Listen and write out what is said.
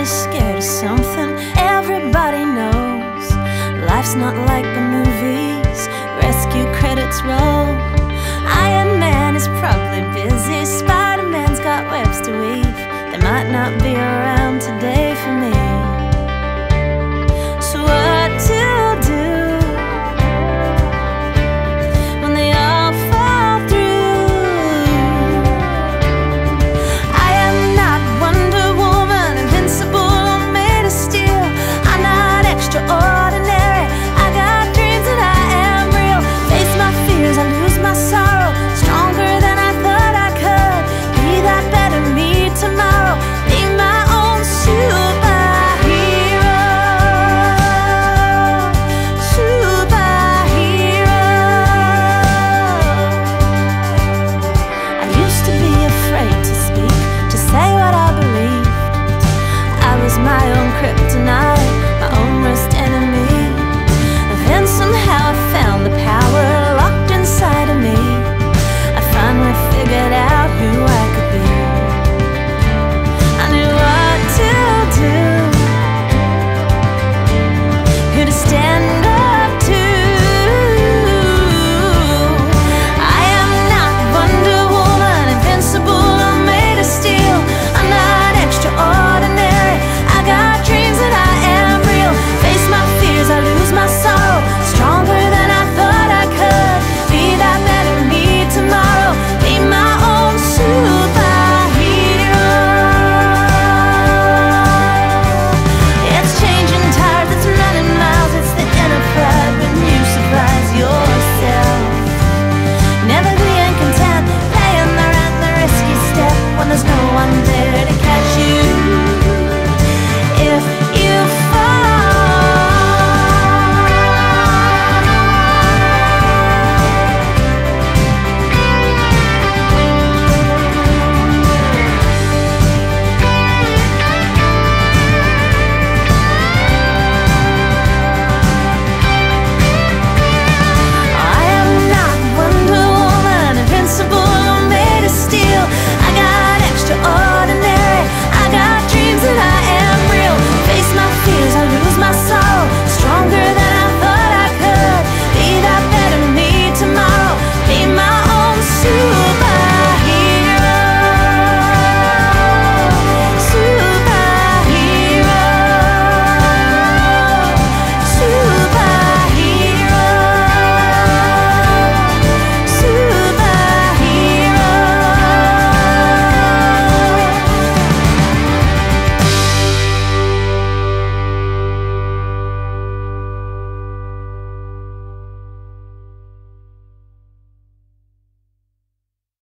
Everybody's scared of something, everybody knows Life's not like